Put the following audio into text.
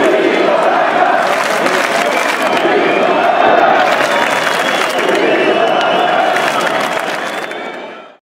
Amen.